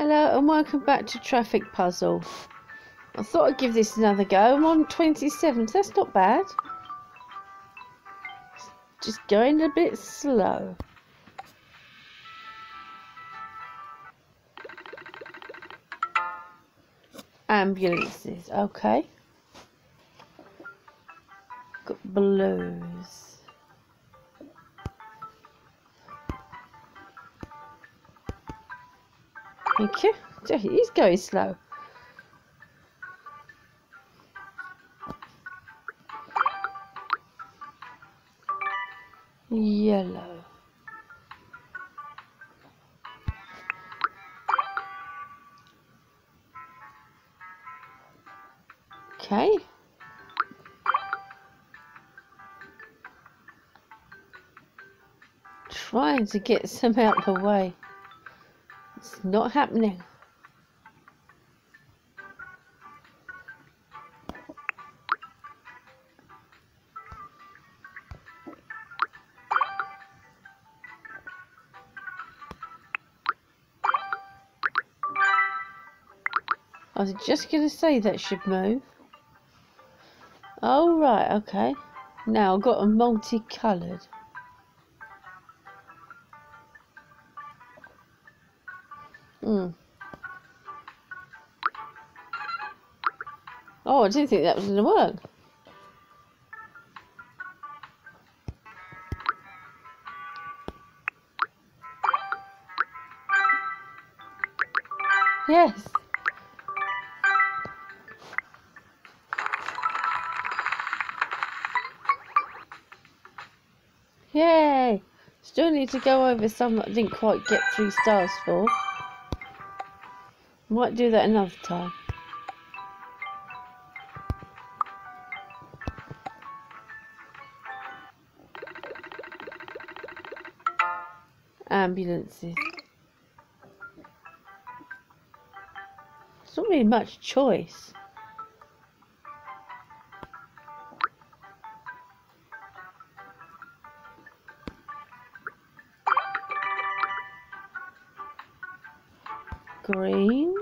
Hello and welcome back to Traffic Puzzle. I thought I'd give this another go. I'm on 27th, that's not bad. Just going a bit slow. Ambulances, okay. Got blues. Thank you. He's going slow. Yellow. Okay. Trying to get some out of the way. It's not happening. I was just going to say that should move. Oh, right, okay. Now I've got a multicoloured. Hmm. Oh, I didn't think that was going to work. Yes. Yay! Still need to go over some that I didn't quite get three stars for. Might do that another time. Ambulances. There's not really much choice. Green.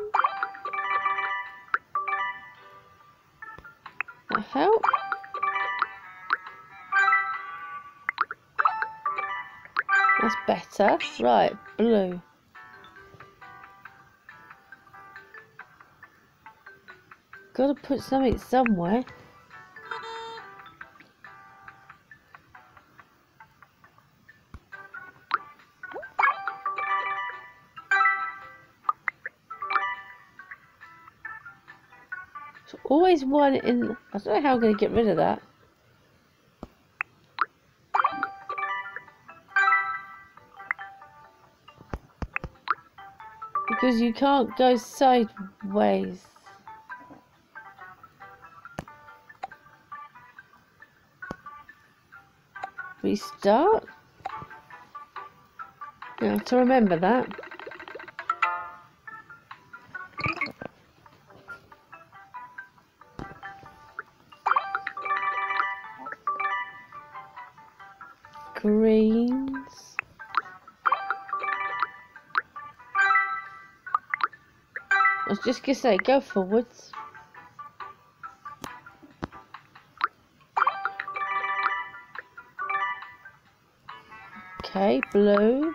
Better. Right, blue. Gotta put something somewhere. There's always one in. I don't know how I'm going to get rid of that. Because you can't go sideways. Restart? You have to remember that. greens. Was just gonna say, go forwards. Okay, blue.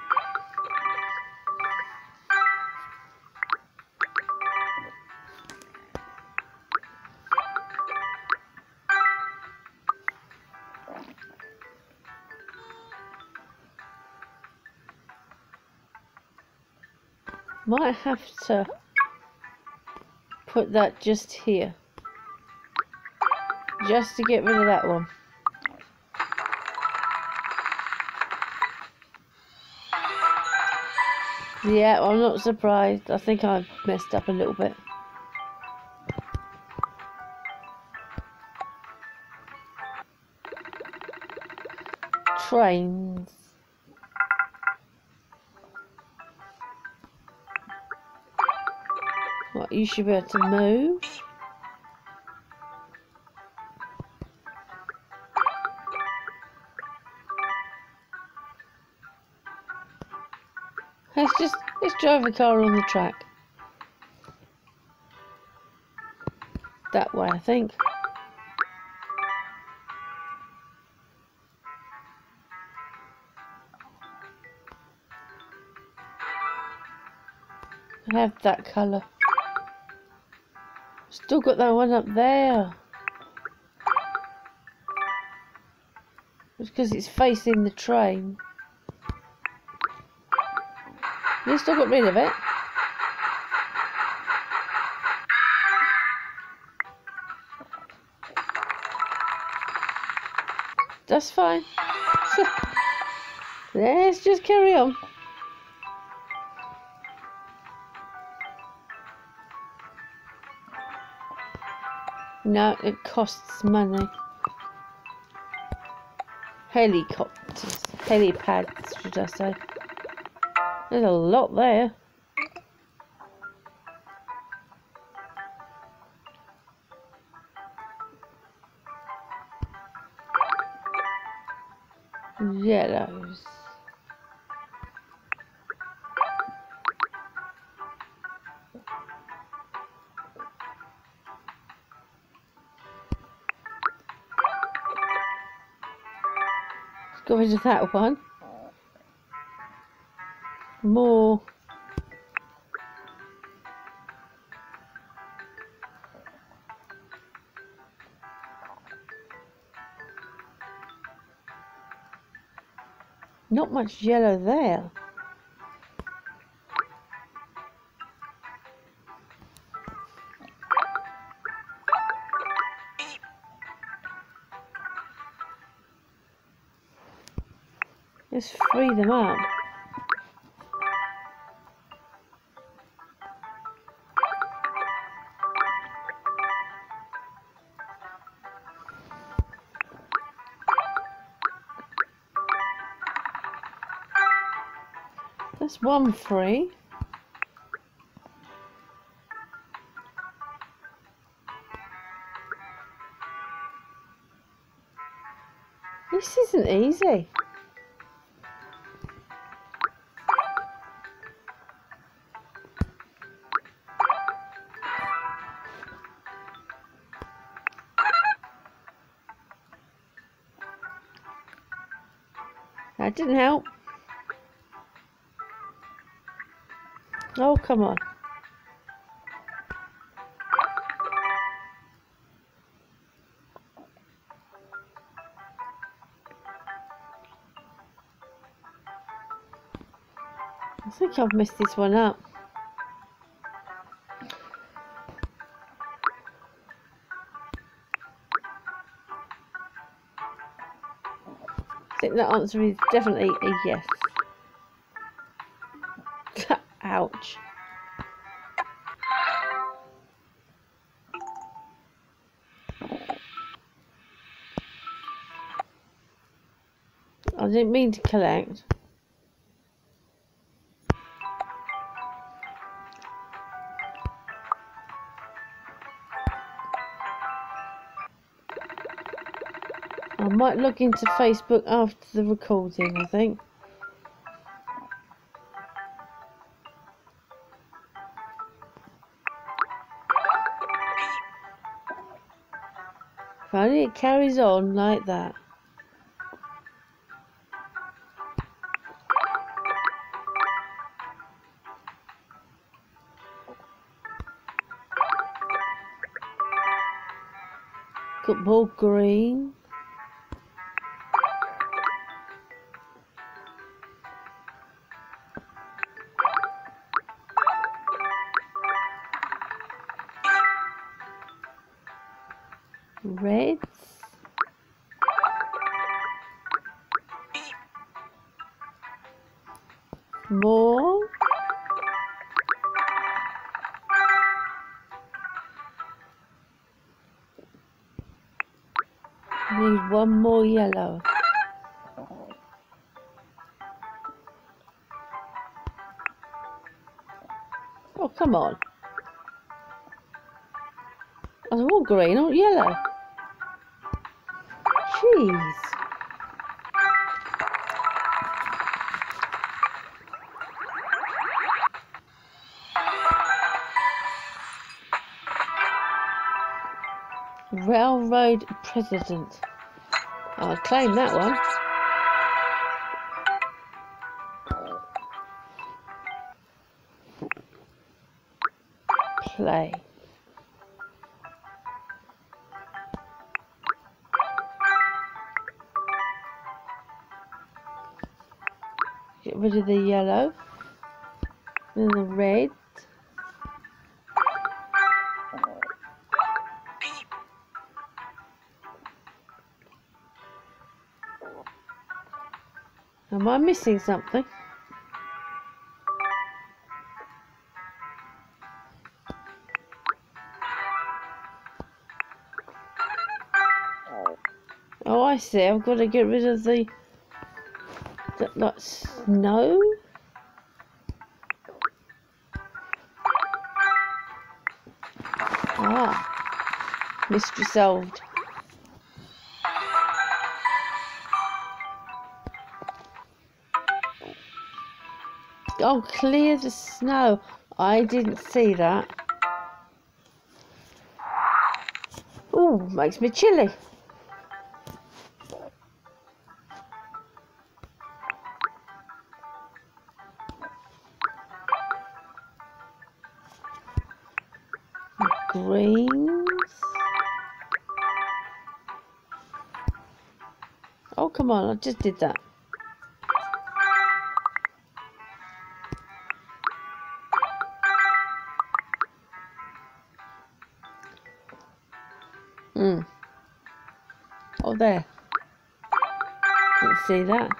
Might have to put that just here. Just to get rid of that one. Yeah, I'm not surprised. I think I messed up a little bit. Trains. you should be able to move. Let's just let's drive the car on the track. That way, I think. I have that colour. Still got that one up there. It's because it's facing the train. You still got rid of it. That's fine. Let's just carry on. No, it costs money. Helicopters. Helipads, should I say. There's a lot there. Yellows. Go into that one. More. Not much yellow there. Free them up. That's one free. This isn't easy. That didn't help. Oh, come on. I think I've messed this one up. Think the answer is definitely a yes. Ouch. I didn't mean to collect. I might log into Facebook after the recording, I think. If it carries on like that. Got more green. Yellow. Oh, come on. I want green, want yellow. Jeez. Railroad president. I'll claim that one. Play. Get rid of the yellow. And the red. I missing something? Oh, I see. I've got to get rid of the that, that snow. Ah, mystery solved. Oh, clear the snow. I didn't see that. Oh, makes me chilly. Greens. Oh, come on, I just did that. Oh, there. Didn't see that.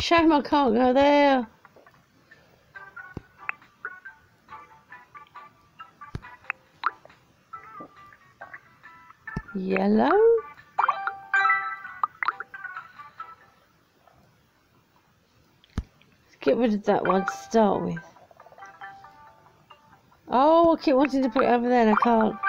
Shame I can't go there. Yellow. Let's get rid of that one to start with. Oh, I keep wanting to put it over there and I can't.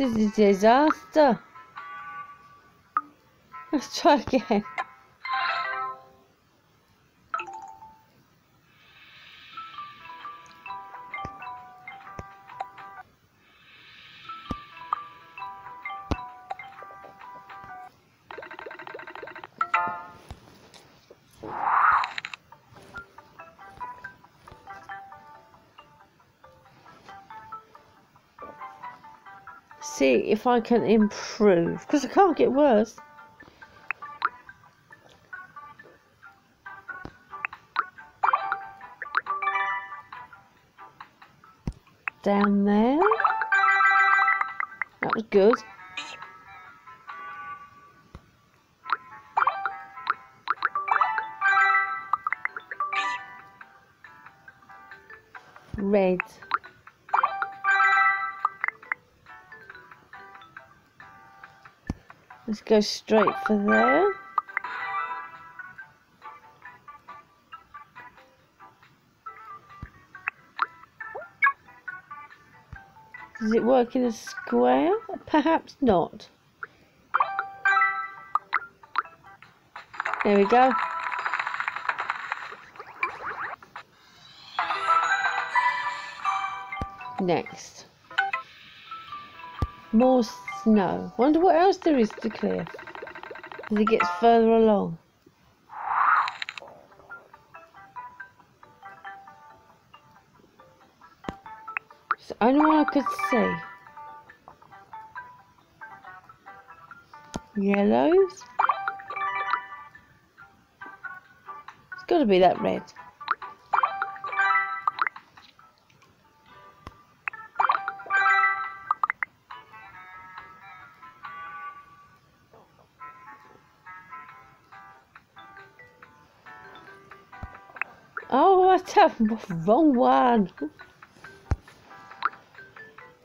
Oh, this is a if I can improve because I can't get worse. Down there. That was good. Red. Let's go straight for there. Does it work in a square? Perhaps not. There we go. Next. More snow. Wonder what else there is to clear as it gets further along. It's the only one I could see. Yellows. It's got to be that red. Wrong one.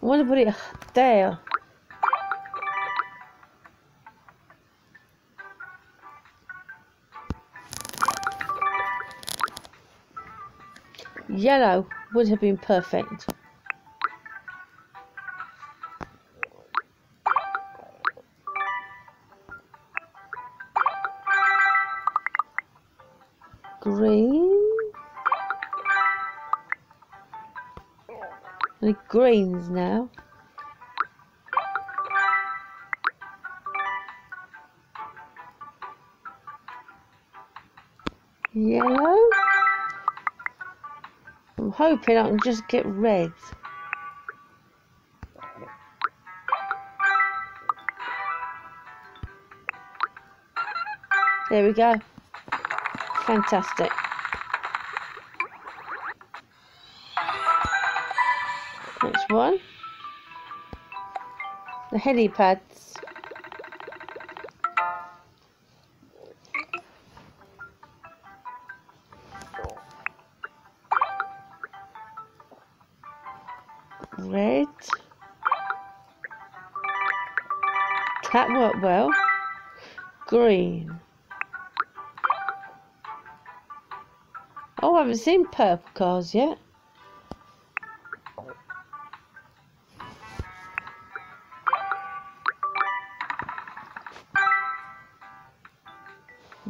I want to put it there. Yellow would have been perfect. Now. Yellow. I'm hoping I can just get red. There we go. Fantastic. Next one. The helipads. Red. That worked well. Green. Oh, I haven't seen purple cars yet.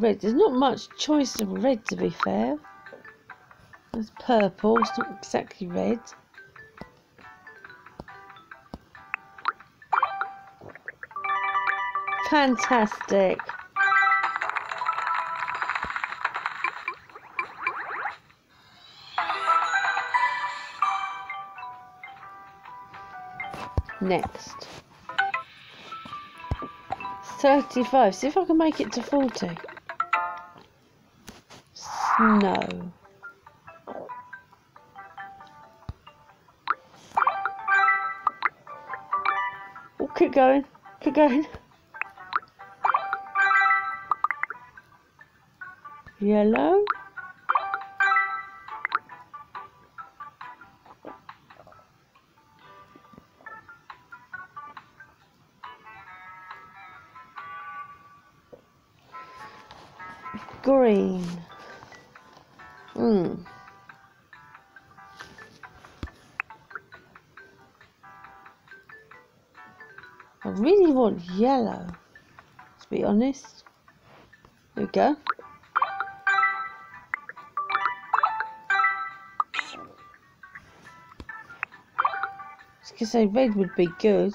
Red. There's not much choice of red, to be fair. There's purple. It's not exactly red. Fantastic. Next. 35. See if I can make it to 40. Snow. Oh, keep going. Keep going. Yellow. Want yellow, to be honest. There we go. I was red would be good.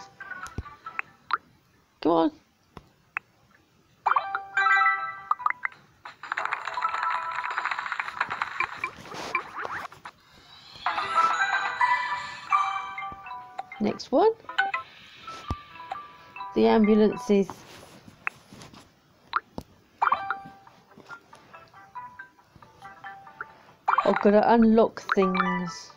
Ambulances. I've got to unlock things.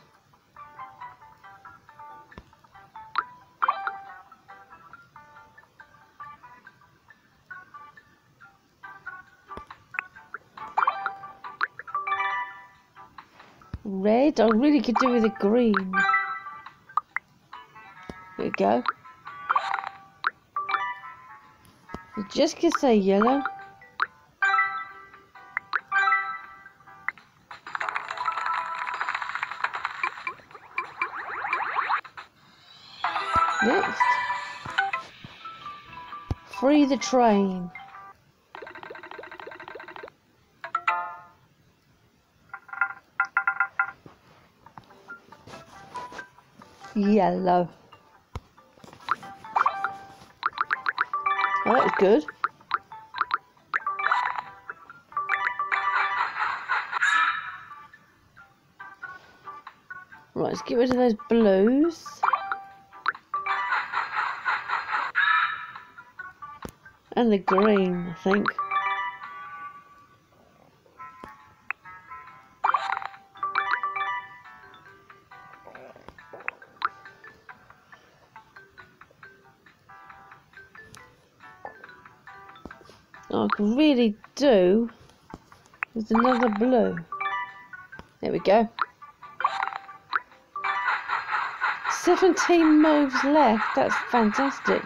Red, I really could do with a green. There we go. Just gonna say yellow. Next. Free the train. Yellow. Oh, that was good. Right, let's get rid of those blues. And the green, I think. I can really do with another blue. There we go. 17 moves left. That's fantastic.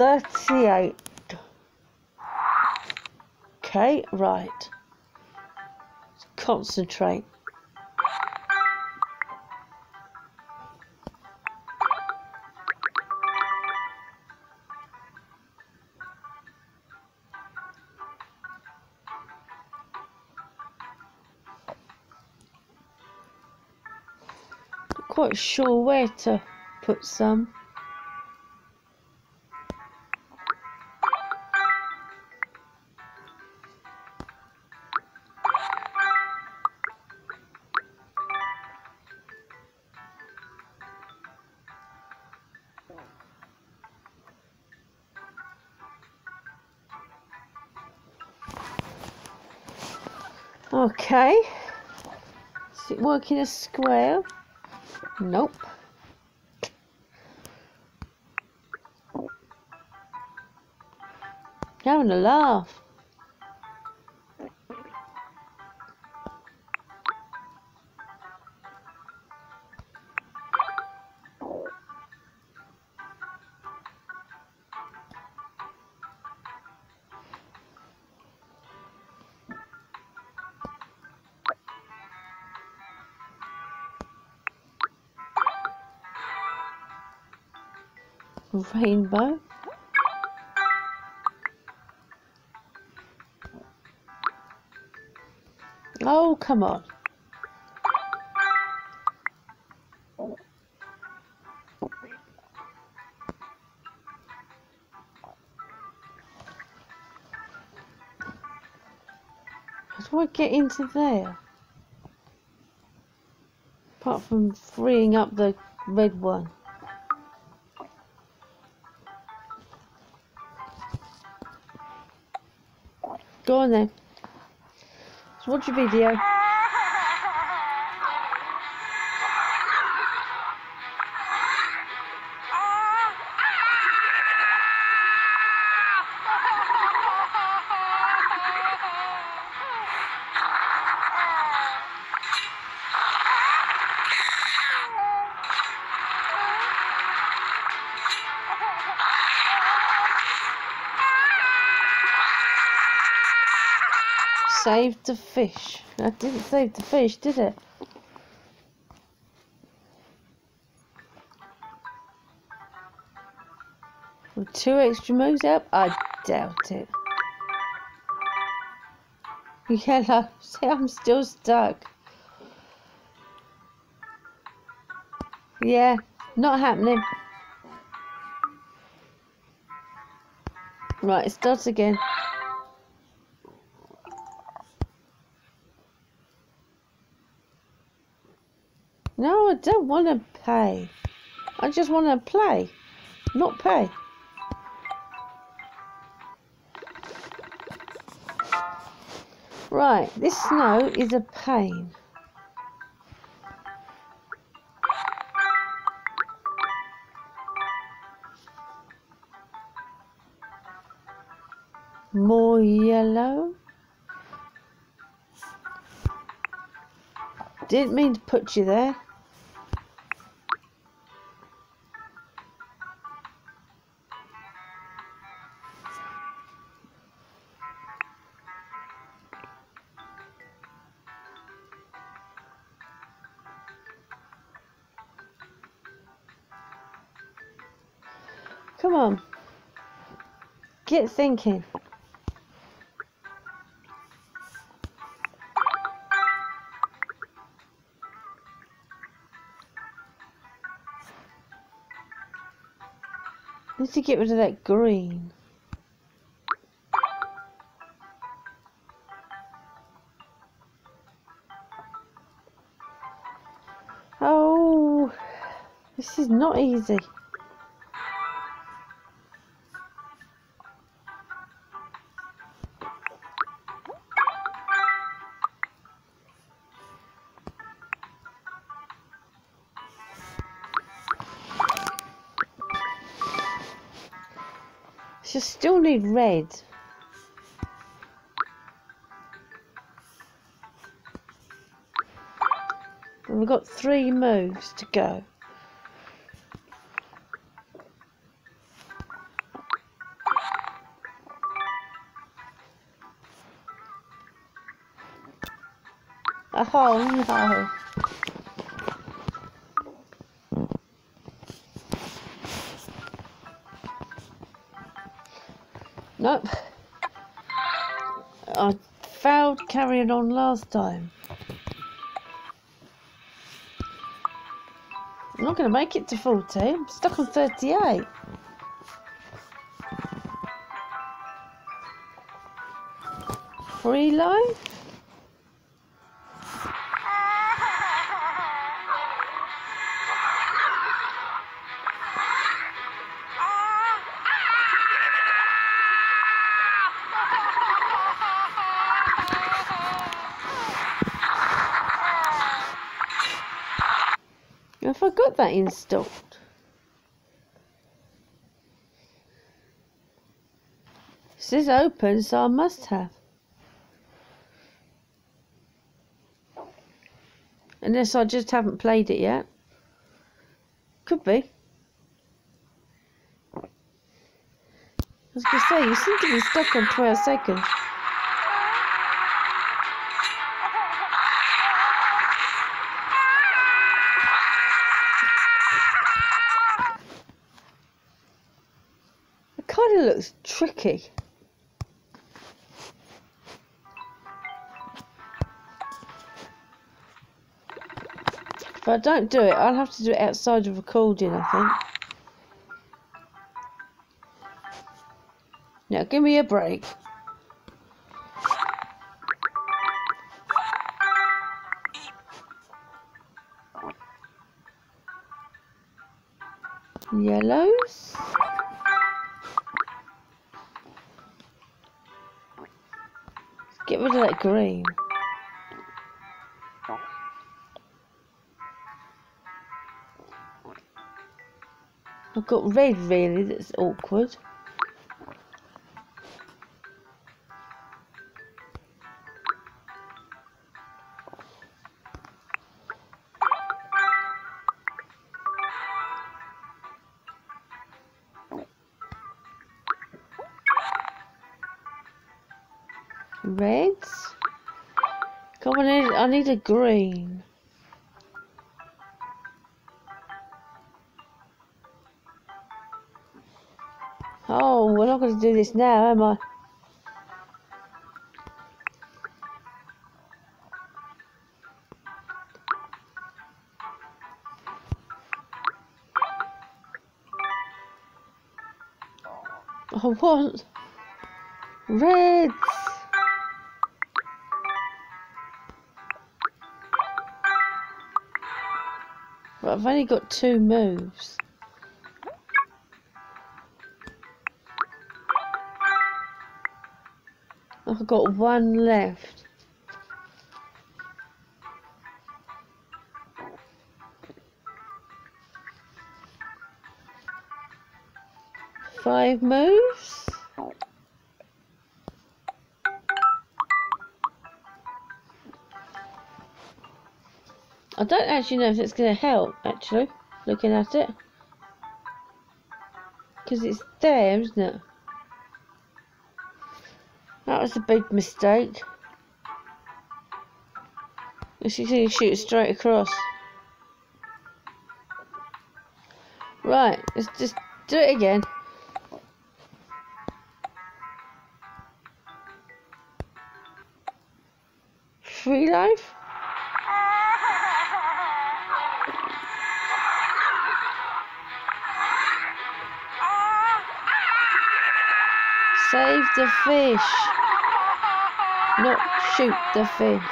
Thirty-eight. Okay, right. Concentrate. Quite sure where to put some. Okay. Is it working a square? Nope. Having a laugh. Rainbow. Oh, come on. How do I get into there? Apart from freeing up the red one. Go on then. Let's watch your video. Saved the fish. I didn't save the fish, did it? With two extra moves up? I doubt it. Yellow. See, I'm still stuck. Yeah, not happening. Right, it starts again. No, I don't want to pay. I just want to play, not pay. Right, this snow is a pain. More yellow. Didn't mean to put you there. Get thinking. Need to get rid of that green. Oh, this is not easy. should still need red. And we've got three moves to go. Oh no. Nope. I failed carrying on last time. I'm not going to make it to 40. I'm stuck on 38. Free life? Forgot that installed. This is open, so I must have. Unless I just haven't played it yet. Could be. I was going to say, you seem to be stuck on 12 seconds. Tricky. If I don't do it, I'll have to do it outside of recording, I think. Now, give me a break. Green. I've got red really, that's awkward. Need a green. Oh, we're not going to do this now, am I? I want reds. But I've only got two moves. I've got one left. Five moves. I don't actually know if it's going to help, actually, looking at it. Because it's there, isn't it? That was a big mistake. As you can shoot straight across. Right, let's just do it again. Free life? Save the fish. Not shoot the fish.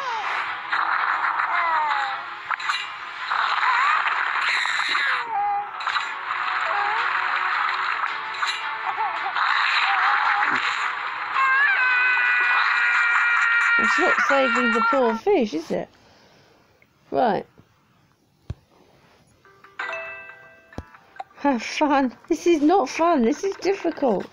It's not saving the poor fish, is it? Right. Have fun. This is not fun. This is difficult.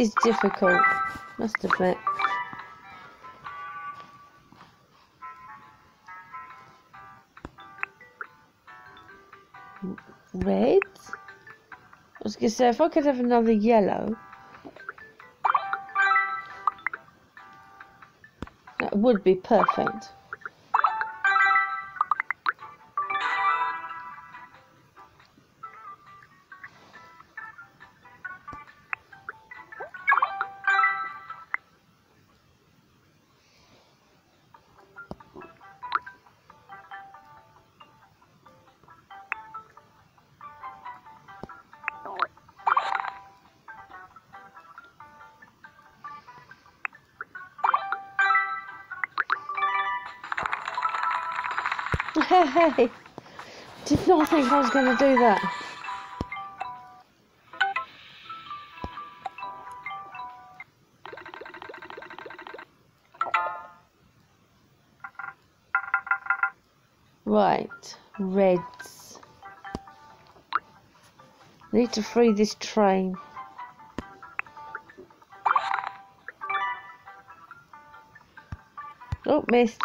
Is difficult, must admit. Red? I was to say, if I could have another yellow, that would be perfect. Did not think I was going to do that. Right, reds. Need to free this train. Oh, missed.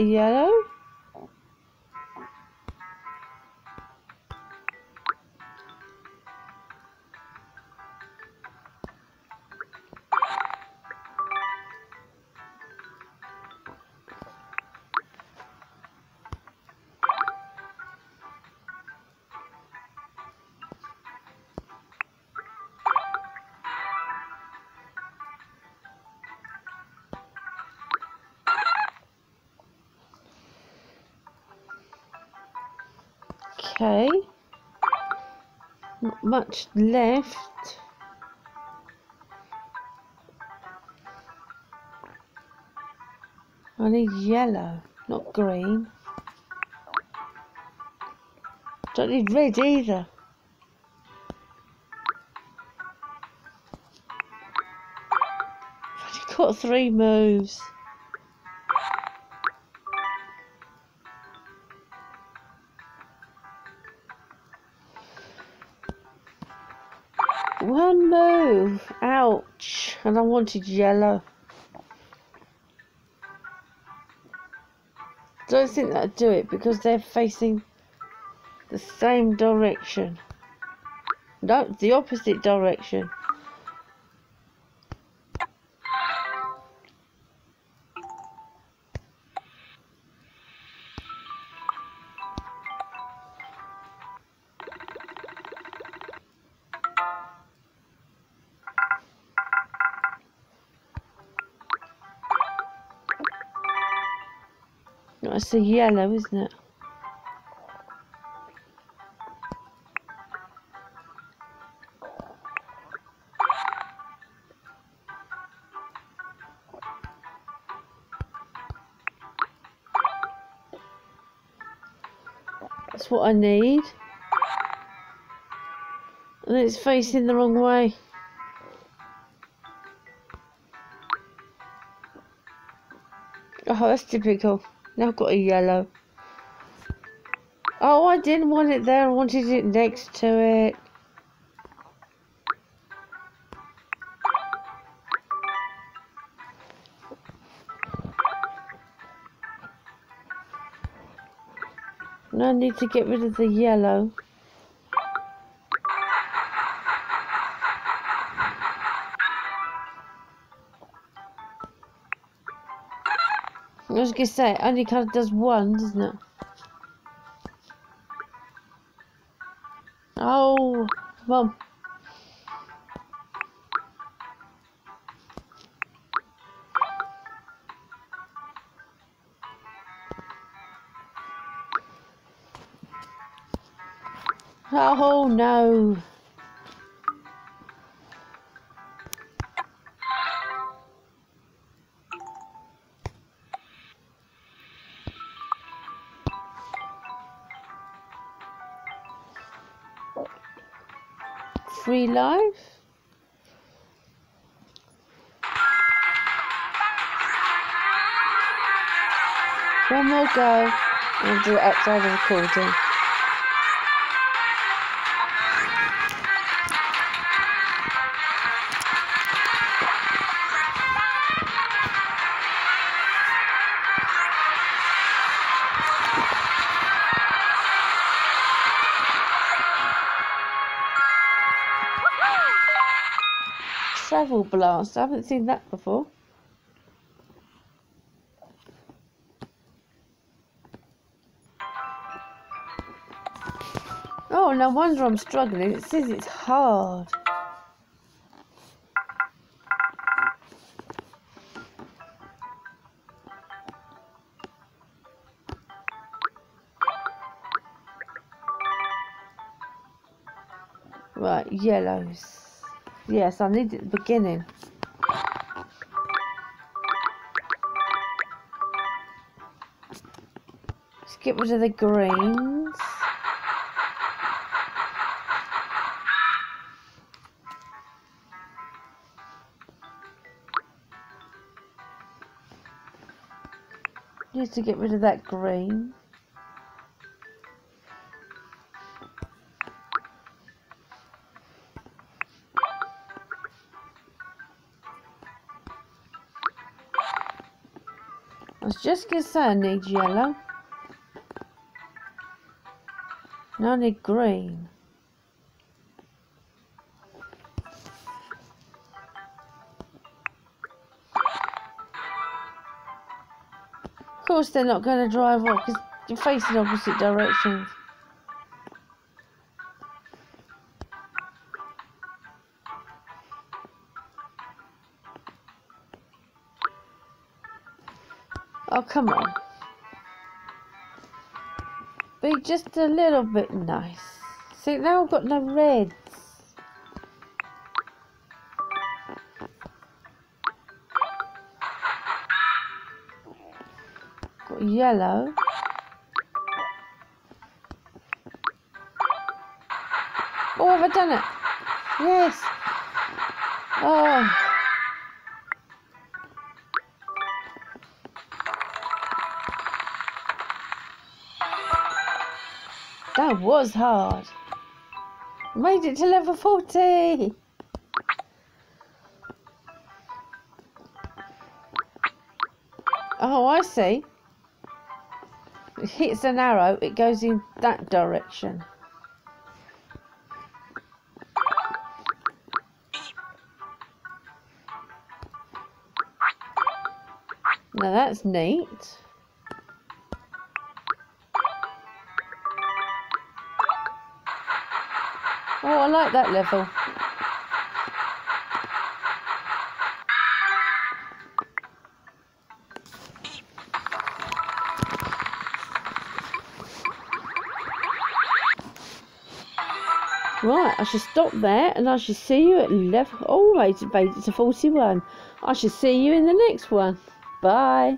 Yellow? Much left. I need yellow, not green. Don't need red either. I've only got three moves. One move. Ouch. And I wanted yellow. Don't think that'd do it because they're facing the same direction. No, the opposite direction. That's a yellow, isn't it? That's what I need. And it's facing the wrong way. Oh, that's typical. Now I've got a yellow. Oh, I didn't want it there. I wanted it next to it. I need to get rid of the yellow. I was gonna say, it only kind of does one, doesn't it? Oh, well. Oh no. Free One more go and do it outside of recording. Blast. I haven't seen that before. Oh, no wonder I'm struggling. It says it's hard. Right, yellows. Yes, I need the beginning. Let's get rid of the greens. Need to get rid of that green. I was just gonna say need yellow. Now need green. Of course they're not going to drive off because you're facing opposite directions. Come on. Be just a little bit nice. See, now I've got no reds. Got yellow. Oh, have I done it? Yes. Oh. That was hard. Made it to level 40. Oh, I see. It hits an arrow, it goes in that direction. Now that's neat. I like that level. Right, I should stop there and I should see you at level. Oh, I made it to 41. I should see you in the next one. Bye.